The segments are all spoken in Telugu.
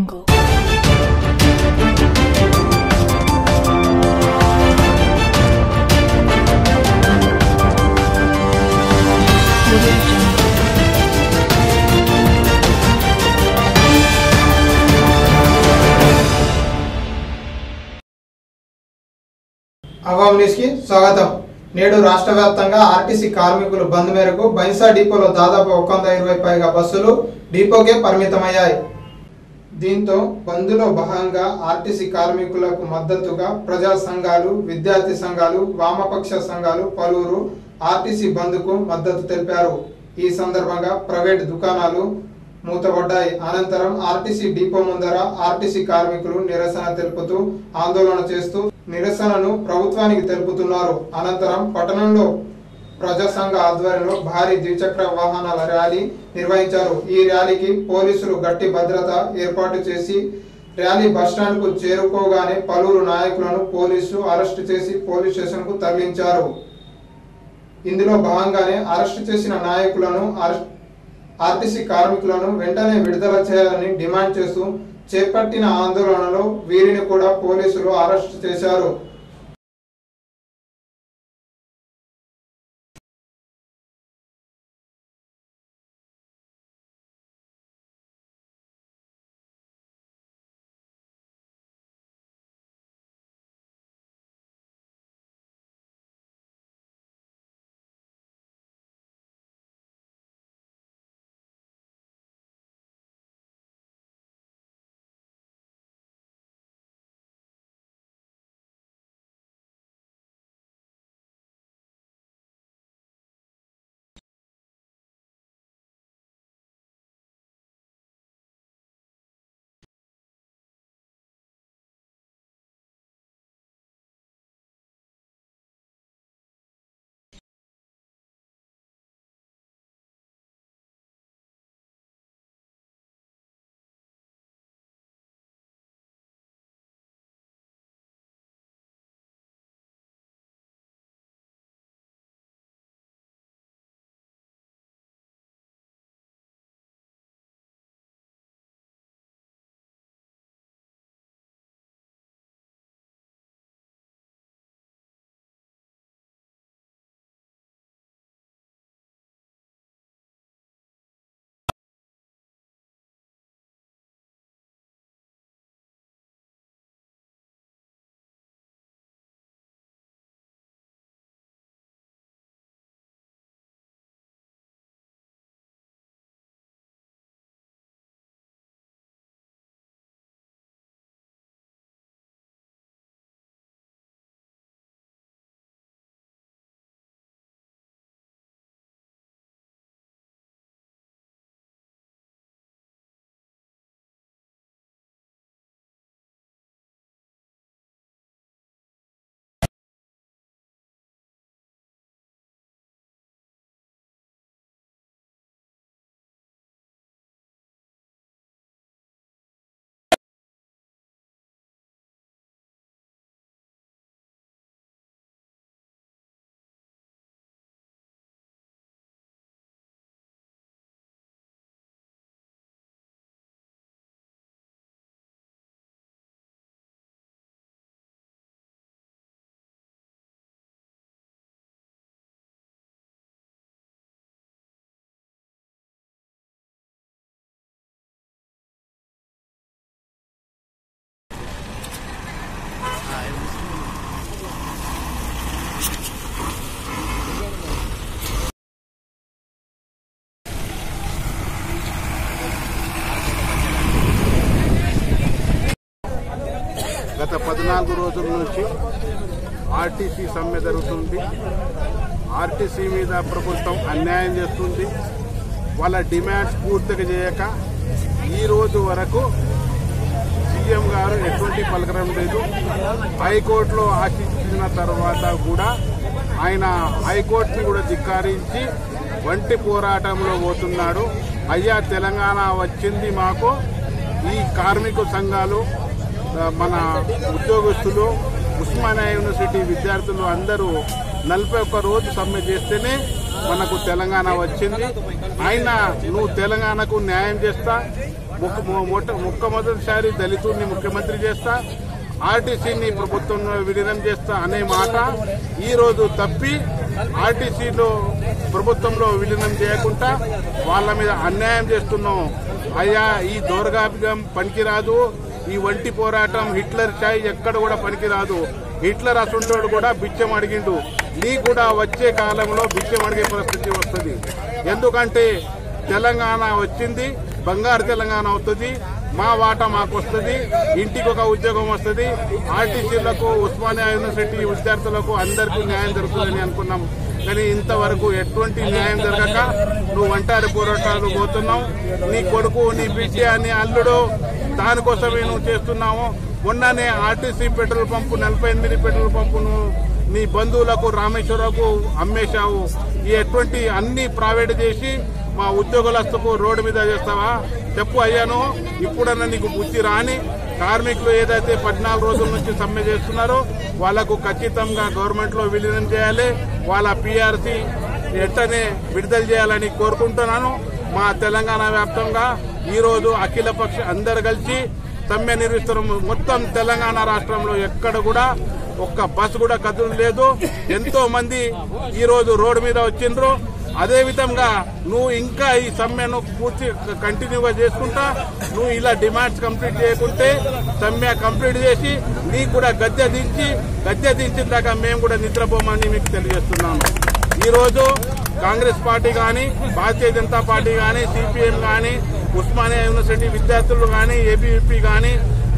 jungle. అవాం స్వాగతం నేడు రాష్ట్ర వ్యాప్తంగా ఆర్టీసీ కార్మికులు బంద్ మేరకు బైన్సా డిపోలో దాదాపు ఒక వంద ఇరవై పైగా బస్సులు డిపోకే పరిమితమయ్యాయి దీంతో బంద్లో భాగంగా ఆర్టీసీ కార్మికులకు మద్దతుగా ప్రజా సంఘాలు విద్యార్థి సంఘాలు వామపక్ష సంఘాలు పలువురు ఆర్టీసీ బంద్కు మద్దతు తెలిపారు. ఈ సందర్భంగా ప్రైవేట్ దుకాణాలు మూతబడ్డాయి అనంతరం ఆర్టీసీ డిపో ముందర ఆర్టీసీ కార్మికులు నిరసన తెలుపుతూ ఆందోళన చేస్తూ నిరసనను ప్రభుత్వానికి తెలుపుతున్నారు. అనంతరం పట్టణంలో ప్రజా సంఘ ఆధ్వర్యంలో భారీ ద్విచక్ర వాహనాల ర్యాలీ నిర్వహించారు. ఈ ర్యాలీకి పోలీసులు గట్టి భద్రత ఏర్పాటు చేసి ర్యాలీ బస్టాండ్కు చేరుకోగానే పలువురు నాయకులను పోలీసులు అరెస్టు చేసి పోలీస్ స్టేషన్కు తరలించారు. ఇందులో భాగంగానే అరెస్టు చేసిన నాయకులను ఆర్టీసీ కార్మికులను వెంటనే విడుదల చేయాలని డిమాండ్ చేస్తూ చేపట్టిన ఆందోళనలో వీరిని కూడా పోలీసులు అరెస్టు చేశారు. పద్నాలుగు రోజుల నుంచి ఆర్టీసీ సమ్మె జరుగుతుంది. ఆర్టీసీ మీద ప్రభుత్వం అన్యాయం చేస్తుంది. వాళ్ళ డిమాండ్స్ పూర్తిగా చేయక ఈ రోజు వరకు సీఎం గారు ఎటువంటి పలకరం లేదు. హైకోర్టులో ఆశించిన తర్వాత కూడా ఆయన హైకోర్టుని కూడా ధిక్కారించి వంటి పోరాటంలో పోతున్నాడు. అయ్యా తెలంగాణ వచ్చింది మాకు. ఈ కార్మిక సంఘాలు మన ఉద్యోగస్తులు ఉస్మానియా యూనివర్సిటీ విద్యార్థులు అందరూ నలభై ఒక్క రోజు సమ్మె చేస్తేనే మనకు తెలంగాణ వచ్చింది. అయినా నువ్వు తెలంగాణకు న్యాయం చేస్తా ముక్క- మొట్ట- మొట్టమొదటిసారి దళితుడిని ముఖ్యమంత్రి చేస్తా ఆర్టీసీని ప్రభుత్వంలో విలీనం చేస్తా అనే మాట ఈరోజు తప్పి ఆర్టీసీలో ప్రభుత్వంలో విలీనం చేయకుండా వాళ్ళ మీద అన్యాయం చేస్తున్నాం. అయ్యా ఈ దౌర్గాభిగం పనికిరాదు. ఈ వంటి పోరాటం హిట్లర్ ఛాయ్ ఎక్కడ కూడా పనికిరాదు. హిట్లర్ అసంటోడు కూడా బిచ్చం అడిగిండు. నీ కూడా వచ్చే కాలంలో బిచ్చం అడిగే పరిస్థితి వస్తుంది. ఎందుకంటే తెలంగాణ వచ్చింది బంగారు తెలంగాణ అవుతుంది మా వాటా మాకు వస్తుంది ఇంటికి ఒక ఉద్యోగం వస్తుంది ఆర్టీసీలకు ఉస్మానియా యూనివర్సిటీ విద్యార్థులకు అందరికీ న్యాయం జరుగుతుందని అనుకున్నాం. కానీ ఇంతవరకు ఎటువంటి న్యాయం జరగక నువ్వు ఒంటారి పోరాటాలు పోతున్నావు. నీ కొడుకు నీ బిడ్డ నీ అల్లుడు దానికోసమే నువ్వు చేస్తున్నావు. మొన్ననే ఆర్టీసీ పెట్రోల్ పంపు నలభై ఎనిమిది పెట్రోల్ పంపును నీ బంధువులకు రామేశ్వరకు అమ్మేశావు. ఈ ఎటువంటి అన్ని ప్రైవేట్ చేసి మా ఉద్యోగులకు రోడ్డు మీద చేస్తావా? చెప్పు అయ్యాను. ఇప్పుడన్నా నీకు బుద్ధి రాని కార్మికులు ఏదైతే పద్నాలుగు రోజుల నుంచి సమ్మె చేస్తున్నారో వాళ్ళకు ఖచ్చితంగా గవర్నమెంట్లో విలీనం చేయాలి. వాళ్ళ పీఆర్సీ వెంటనే విడుదల చేయాలని కోరుకుంటున్నాను. మా తెలంగాణ వ్యాప్తంగా ఈరోజు అఖిల పక్ష అందరు కలిసి సమ్మె నిర్వహిస్తున్నాం మొత్తం తెలంగాణ రాష్ట్రంలో ఎక్కడ కూడా ఒక్క బస్సు కూడా కదులు లేదు. ఎంతో మంది ఈరోజు రోడ్డు మీద వచ్చిండ్రు. అదే విధంగా నువ్వు ఇంకా ఈ సమ్మెను పూర్తి కంటిన్యూగా చేసుకుంటా నువ్వు ఇలా డిమాండ్స్ కంప్లీట్ చేయకుంటే సమ్మె కంప్లీట్ చేసి నీకు కూడా గద్దె దించి గద్దె దించిన దాకా మేము కూడా నిద్రపోమని మీకు తెలియజేస్తున్నాము ఈరోజు కాంగ్రెస్ పార్టీ కానీ భారతీయ జనతా పార్టీ కానీ సిపిఎం కానీ ఉస్మానియా యూనివర్సిటీ విద్యార్థులు కానీ ఏబీవీపీ కానీ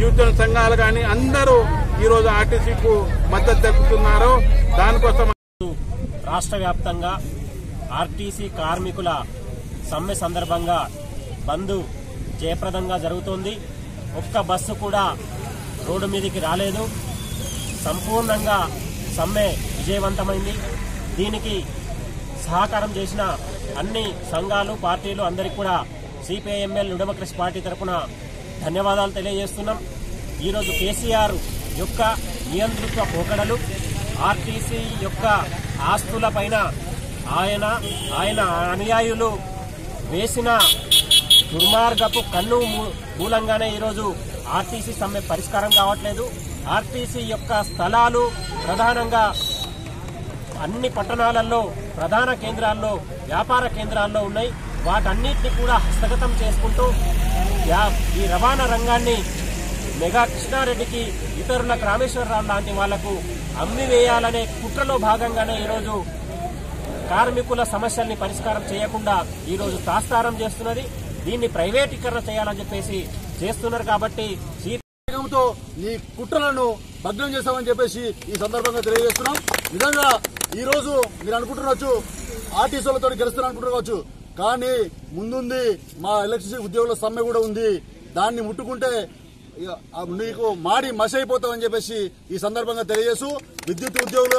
యువజన సంఘాలు కానీ అందరూ ఈ రోజు ఆర్టీసీకు మద్దతు తెలుపుతున్నారు. దానికోసం రాష్ట్ర వ్యాప్తంగా ఆర్టీసీ కార్మికుల సమ్మె సందర్భంగా బంద్ జయప్రదంగా జరుగుతోంది. ఒక్క బస్సు కూడా రోడ్డు మీదకి రాలేదు. సంపూర్ణంగా సమ్మె విజయవంతమైంది. దీనికి సహకారం చేసిన అన్ని సంఘాలు పార్టీలు అందరికీ కూడా సిపిఐఎంఎల్ డెమోక్రసీ పార్టీ తరఫున ధన్యవాదాలు తెలియజేస్తున్నాం. ఈరోజు కేసీఆర్ యొక్క నియంతృత్వ పోకడలు ఆర్టీసీ యొక్క ఆస్తులపైన ఆయన ఆయన అనుయాయులు వేసిన దుర్మార్గపు కన్ను మూ- మూలంగానే ఈరోజు ఆర్టీసీ సమ్మె పరిష్కారం కావట్లేదు. ఆర్టీసీ యొక్క స్థలాలు ప్రధానంగా అన్ని పట్టణాలలో ప్రధాన కేంద్రాల్లో వ్యాపార కేంద్రాల్లో ఉన్నాయి. వాటన్నిటిని కూడా హస్తగతం చేసుకుంటూ యా- ఈ రవాణా రంగాన్ని మెగా కృష్ణారెడ్డికి ఇతరుల రామేశ్వరరావు లాంటి వాళ్ళకు అమ్మివేయాలనే కుట్రలో భాగంగానే ఈరోజు కార్మికుల సమస్యల్ని పరిష్కారం చేయకుండా ఈరోజు తాస్తారం చేస్తున్నది. దీన్ని ప్రైవేటీకరణ చేయాలని చెప్పేసి చేస్తున్నారు కాబట్టి సి నీ కుట్రలను భగ్నం చేస్తామని చెప్పేసి ఈ సందర్భంగా తెలియజేస్తున్నాం. నిజంగా ఈ రోజు మీరు అనుకుంటున్నచ్చు ఆర్టీసీలతో గెలుస్తున్నారు అనుకుంటున్నారు కానీ ముందుంది మా ఎలక్ట్రిసిటీ ఉద్యోగుల సమ్మె కూడా ఉంది. దాన్ని ముట్టుకుంటే నీకు మాడి మసి అయిపోతామని చెప్పేసి ఈ సందర్భంగా తెలియజేస్తూ విద్యుత్ ఉద్యోగులు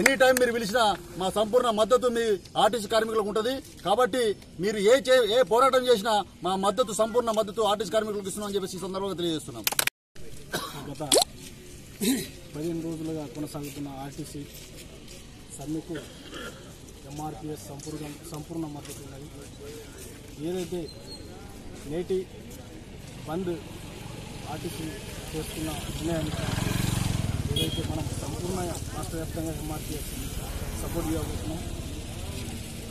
ఎనీ టైం మీరు పిలిచినా మా సంపూర్ణ మద్దతు మీ ఆర్టీసీ కార్మికులకు ఉంటుంది. కాబట్టి మీరు ఏ చే- ఏ పోరాటం చేసినా మా మద్దతు సంపూర్ణ మద్దతు ఆర్టీసీ కార్మికులకు ఇస్తున్నామని చెప్పేసి ఈ సందర్భంగా తెలియజేస్తున్నాం. గత పదిహేను రోజులుగా కొనసాగుతున్న ఆర్టీసీ సమ్మెకు ఎంఆర్పిఎస్ సంపూర్ణ సంపూర్ణ మద్దతు ఉన్నది. ఏదైతే నేటి బంద్ ఆర్టీసీ చేస్తున్న నిర్ణయానికి ఏదైతే మనం సంపూర్ణ రాష్ట్ర వ్యాప్తంగా ఎంఆర్పిఎస్ సపోర్ట్ చేయబోతున్నాం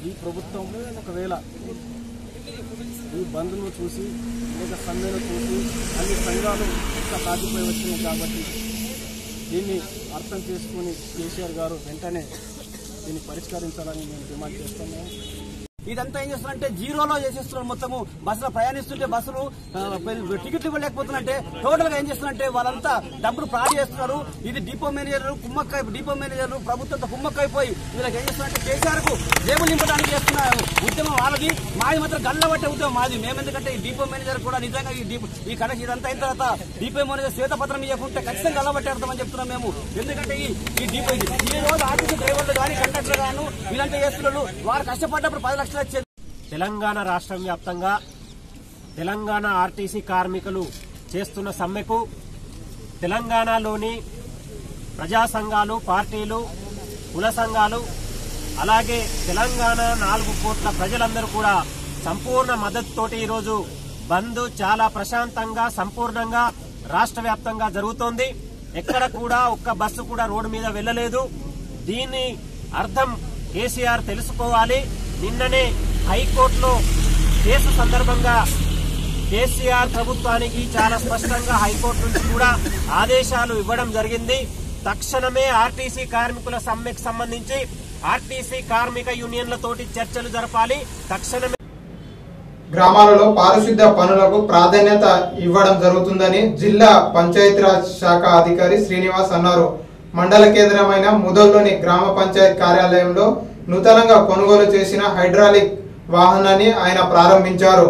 ఈ ప్రభుత్వం ఒకవేళ ఈ బంద్ను చూసి అనేక సమ్మెను చూసి అన్ని సంఘాలు ఒక్క తాటిపై వచ్చినాయి కాబట్టి దీన్ని అర్థం చేసుకుని కేసీఆర్ గారు వెంటనే దీన్ని పరిష్కరించాలని మేము డిమాండ్ చేస్తున్నాము. ఇదంతా ఏం చేస్తున్నారంటే జీరోలో చేసేస్తున్నారు మొత్తము. బస్సులో ప్రయాణిస్తుంటే బస్సులు ఆ, టికెట్లు ఇవ్వలేకపోతున్నారంటే టోటల్గా ఏం చేస్తున్నారంటే వాళ్ళంతా డబ్బులు ఫ్రాడ్ చేస్తున్నారు. ఇది డిపో మేనేజర్లు కుమ్మక్కై డిపో మేనేజర్లు ప్రభుత్వంతో కుమ్మక్కైపోయి వీళ్ళకి ఏం చేస్తున్నారంటే కేసీఆర్కు జేబులు నింపడానికి చేస్తున్న ఉద్యమం వాళ్ళది. మాది మాత్రం గల్లబట్టే ఉద్యమం మాది. మేము ఎందుకంటే ఈ డిపో మేనేజర్ కూడా నిజంగా ఈ డిపో ఈ కనెక్షన్ ఇదంతా అయిన తర్వాత డిపో మేనేజర్ శ్వేతపత్రం ఇవ్వకుంటే ఖచ్చితంగా గల్లబట్టేస్తామని చెప్తున్నాం మేము. ఎందుకంటే ఈ ఈ డిపో ఈ రోజు ఆఫీసు డ్రైవర్లు కానీ కండక్టర్ గాను ఇలాంటి చేస్తున్నారు. వారు కష్టపడ్డప్పుడు పది లక్షలు తెలంగాణ రాష్ట్రం వ్యాప్తంగా తెలంగాణ ఆర్టీసీ కార్మికులు చేస్తున్న సమ్మెకు తెలంగాణలోని ప్రజా సంఘాలు పార్టీలు కుల సంఘాలు అలాగే తెలంగాణ నాలుగు కోట్ల ప్రజలందరూ కూడా సంపూర్ణ మద్దతుతోటి ఈరోజు బంద్ చాలా ప్రశాంతంగా సంపూర్ణంగా రాష్ట్ర వ్యాప్తంగా జరుగుతోంది. ఎక్కడ కూడా ఒక్క బస్సు కూడా రోడ్డు మీద వెళ్ళలేదు. దీని అర్థం కేసీఆర్ తెలుసుకోవాలి. నిన్ననే హైకోర్టులో కేసు సందర్భంగా కేసీఆర్ ప్రభుత్వానికి చాలా స్పష్టంగా హైకోర్టు నుంచి కూడా ఆదేశాలు ఇవ్వడం జరిగింది. తక్షణమే ఆర్టీసీ కార్మికుల సమ్మెకు సంబంధించి ఆర్టీసీ కార్మిక యూనియన్లతోటి చర్చలు జరపాలి. తక్షణమే గ్రామాలలో పారిశుద్ధ్య పనులకు ప్రాధాన్యత ఇవ్వడం జరుగుతుందని జిల్లా పంచాయతీరాజ్ శాఖ అధికారి శ్రీనివాస్ అన్నారు. మండల కేంద్రమైన ముదల్లోని గ్రామ పంచాయత్ కార్యాలయంలో నూతనంగా కొనుగోలు చేసిన హైడ్రాలిక్ వాహనాన్ని ఆయన ప్రారంభించారు.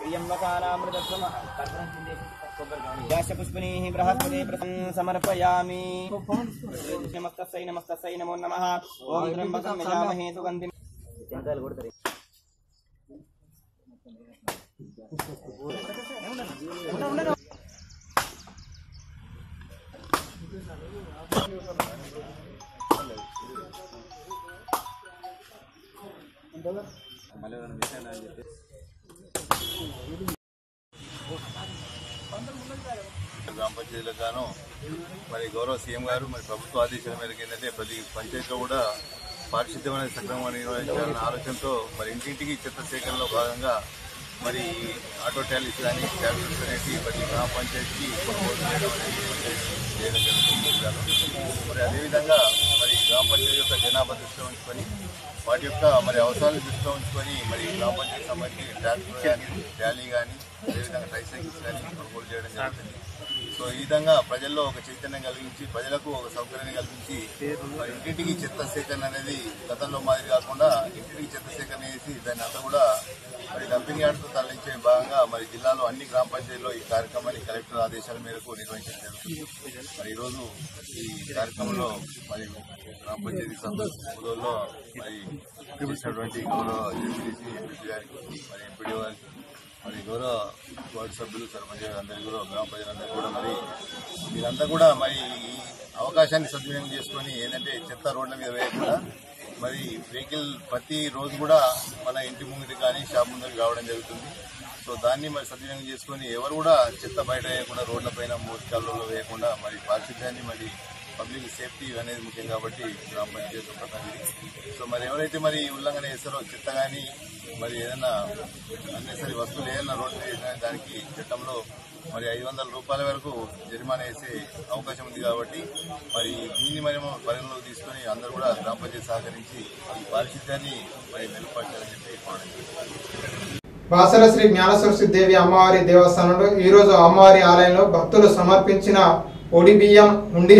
శ్రియం వసా శ్రియం వసానామృతత్వమ పుష్పనీः బృహస్పతి ప్రసం సమర్పయామి నమస్తస్సై నమస్తస్సై నమో నమః ఓం త్ర్యంబకం యజామహే సుగంధిం గ్రామ పంచాయతీలకు గాను మరి గౌరవ సీఎం గారు మరి ప్రభుత్వ ఆదేశాల మేరకు ఏంటంటే ప్రతి పంచాయతీలో కూడా పారిశుద్ధ్యం అనేది సక్రమంగా నిర్వహించాలన్న ఆలోచనతో మరి ఇంటింటికి చెత్త సేకరణలో భాగంగా మరి ఆటో ట్యాలీస్ కానీ ట్యాబ్లెట్స్ అనేవి ప్రతి గ్రామ పంచాయతీకి చేయడం జరుగుతుంది. మరి అదేవిధంగా మరి గ్రామ పంచాయతీ యొక్క జనాభా దృష్టిలో ఉంచుకొని వాటి యొక్క మరి అవసరాలను దృష్టిలో ఉంచుకొని మరి గ్రామ పంచాయతీ సంబంధించి ట్రాక్టర్ కానీ ట్యాలీ కానీ అదేవిధంగా ట్రైసైకిల్స్ కానీ కొనుగోలు చేయడం జరుగుతుంది. సో ఈ విధంగా ప్రజల్లో ఒక చైతన్యం కలిగించి ప్రజలకు ఒక సౌకర్యాన్ని కల్పించి ఇంటింటికి చెత్త సేకరణ అనేది గతంలో మాదిరి కాకుండా ఇంటింటికి చెత్త సేకరణ చేసి దాన్ని అంతా కూడా మరి డంపింగ్ యార్డ్తో తరలించే భాగంగా మరి జిల్లాలో అన్ని గ్రామ పంచాయతీల్లో ఈ కార్యక్రమాన్ని కలెక్టర్ ఆదేశాల మేరకు నిర్వహించడం జరుగుతుంది. మరి ఈరోజు ఈ కార్యక్రమంలో మరి గ్రామ పంచాయతీ సభలో మరి చేసినటువంటి గౌరవ ఎంపీడీసీ ఎంపీ గారికి మరి ఎంపీడీ వారికి మరి గౌరవ వార్డు సభ్యులు సర్పంచ్ అందరి అందరికీ కూడా గ్రామ ప్రజలందరికీ కూడా మరి మీరంతా కూడా మరి ఈ అవకాశాన్ని సద్వినియోగం చేసుకొని ఏంటంటే చెత్త రోడ్ల మీద వేయకుండా మరి వెహికల్ ప్రతి రోజు కూడా మన ఇంటి ముంగిటి కానీ షాప్ ముందుకు రావడం జరుగుతుంది. సో దాన్ని మరి సద్వినియోగం చేసుకొని ఎవరు కూడా చెత్త బయట వేయకుండా రోడ్లపైన మూర్తికాలలో వేయకుండా మరి పారిశుద్ధ్యాన్ని మరి పబ్లిక్ సేఫ్టీ అనేది ముఖ్యం కాబట్టి గ్రామ పంచాయతీ ప్రధాని సో మరి ఎవరైతే మరి ఉల్లంఘన చేస్తారో చెత్త కానీ మరి ఏదైనా అన్నెసరి వస్తువులు ఏదైనా రోడ్డు దానికి చట్టంలో మరి ఐదు వందల రూపాయల వరకు జరిమానా వేసే అవకాశం ఉంది కాబట్టి మరి దీన్ని మరి పరిగణలోకి తీసుకొని అందరూ కూడా గ్రామ పంచాయతీ సహకరించి ఈ పారిశుద్ధ్యాన్ని మరి మెరుగుపరచాలని చెప్పి బాసర శ్రీ జ్ఞానసరస్వతి దేవి అమ్మవారి దేవస్థానంలో ఈరోజు అమ్మవారి ఆలయంలో భక్తులు సమర్పించిన ఒడి బియ్యం హుండీ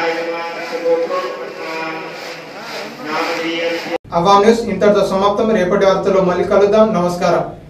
అవామ్ న్యూస్ ఇంతటితో సమాప్తం. రేపటి వార్తలో మళ్ళీ కలుద్దాం. నమస్కారం.